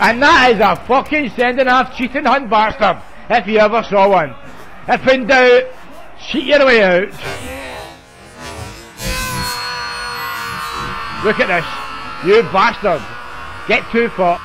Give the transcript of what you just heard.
And that is a fucking sending off cheating hunt bastard, if you ever saw one. If in doubt, cheat your way out. Look at this. You bastard. Get two foot.